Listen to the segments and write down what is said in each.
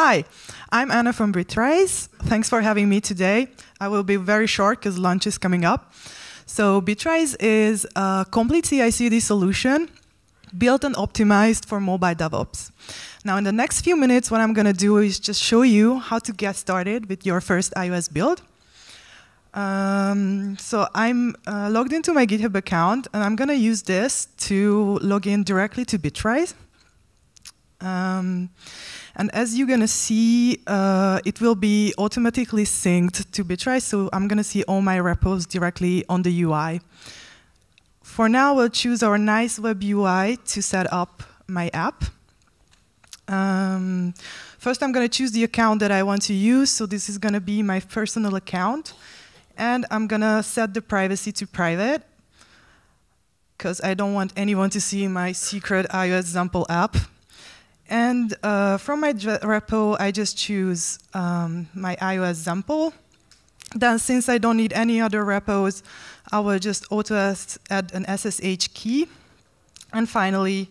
Hi, I'm Anna from Bitrise. Thanks for having me today. I will be very short because lunch is coming up. So Bitrise is a complete CI/CD solution built and optimized for mobile DevOps. Now, in the next few minutes, what I'm going to do is just show you how to get started with your first iOS build. Um, so I'm uh, logged into my GitHub account, and I'm going to use this to log in directly to Bitrise. Um, and as you're going to see, uh, it will be automatically synced to Bitrise, so I'm going to see all my repos directly on the UI. For now, we'll choose our nice web UI to set up my app. Um, first, I'm going to choose the account that I want to use, so this is going to be my personal account. And I'm going to set the privacy to private, because I don't want anyone to see my secret iOS example app. And uh, from my repo, I just choose um, my iOS example. Then since I don't need any other repos, I will just auto add an SSH key. And finally,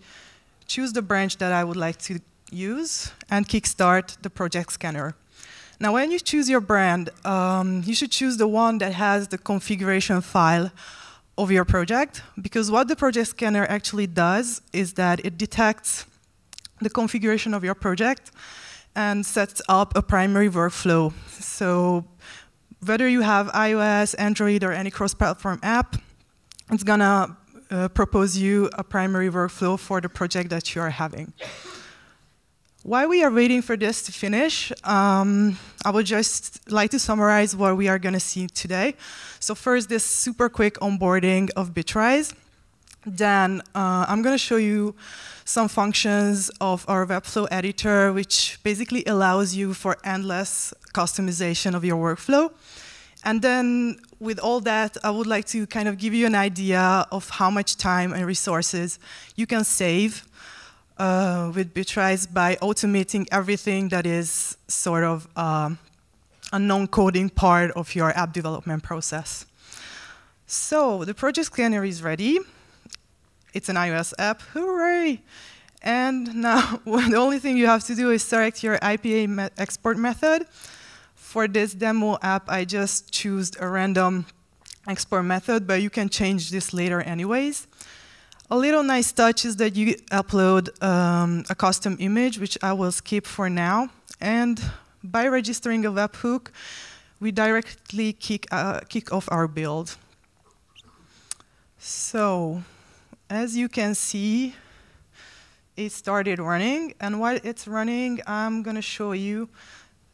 choose the branch that I would like to use and kickstart the project scanner. Now, when you choose your brand, um, you should choose the one that has the configuration file of your project, because what the project scanner actually does is that it detects the configuration of your project and sets up a primary workflow. So whether you have iOS, Android, or any cross-platform app, it's gonna uh, propose you a primary workflow for the project that you are having. While we are waiting for this to finish, um, I would just like to summarize what we are gonna see today. So first, this super quick onboarding of Bitrise. Then uh, I'm gonna show you some functions of our workflow editor, which basically allows you for endless customization of your workflow. And then with all that, I would like to kind of give you an idea of how much time and resources you can save uh, with Bitrise by automating everything that is sort of uh, a non-coding part of your app development process. So the project scanner is ready. It's an iOS app, hooray! And now the only thing you have to do is select your IPA me export method. For this demo app, I just choose a random export method, but you can change this later anyways. A little nice touch is that you upload um, a custom image, which I will skip for now. And by registering a webhook, we directly kick, uh, kick off our build. So as you can see, it started running. And while it's running, I'm going to show you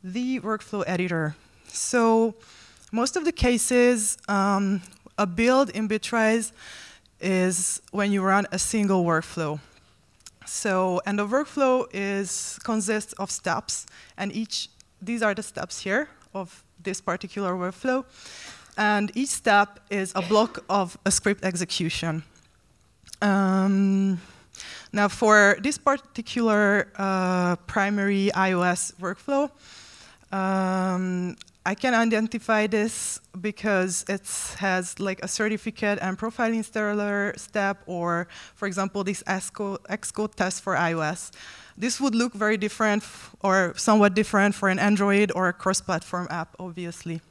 the workflow editor. So most of the cases, um, a build in Bitrise is when you run a single workflow. So, and the workflow is consists of steps, and each these are the steps here of this particular workflow, and each step is a block of a script execution. Um, now, for this particular uh, primary iOS workflow, um, I can identify this because it has like a certificate and profile installer step, or for example, this Xcode test for iOS. This would look very different or somewhat different for an Android or a cross-platform app, obviously.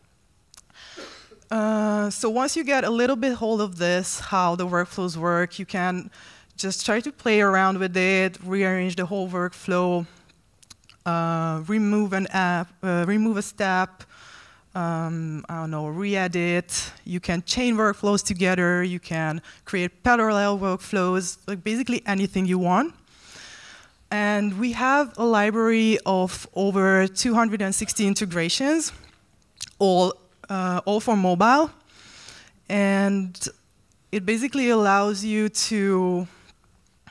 Uh, so once you get a little bit hold of this, how the workflows work, you can just try to play around with it, rearrange the whole workflow, uh, remove an app, uh, remove a step, um, I don't know, re-edit. You can chain workflows together. You can create parallel workflows, like basically anything you want. And we have a library of over 260 integrations, all all for mobile. And it basically allows you to,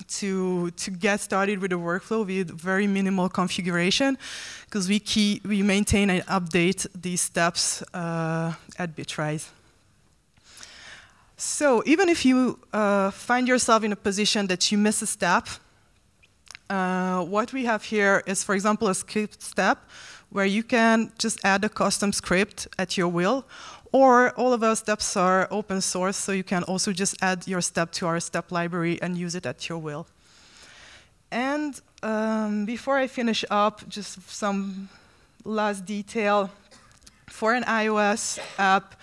to, to get started with a workflow with very minimal configuration because we, we maintain and update these steps uh, at Bitrise. So even if you uh, find yourself in a position that you miss a step, uh, what we have here is, for example, a script step where you can just add a custom script at your will, or all of our steps are open source, so you can also just add your step to our step library and use it at your will. And um, before I finish up, just some last detail. For an iOS app,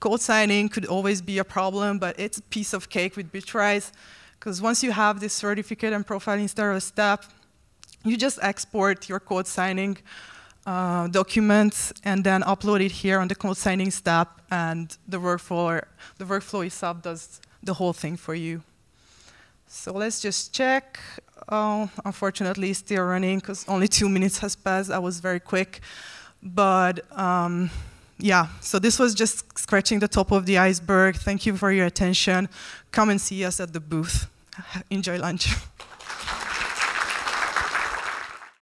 code signing could always be a problem, but it's a piece of cake with Bitrise, because once you have this certificate and profile installer step, you just export your code signing uh, documents and then upload it here on the code signing step, and the workflow, the workflow itself does the whole thing for you. So let's just check. Oh, unfortunately, it's still running because only two minutes has passed. I was very quick. But um, yeah, so this was just scratching the top of the iceberg. Thank you for your attention. Come and see us at the booth. Enjoy lunch.